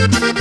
Música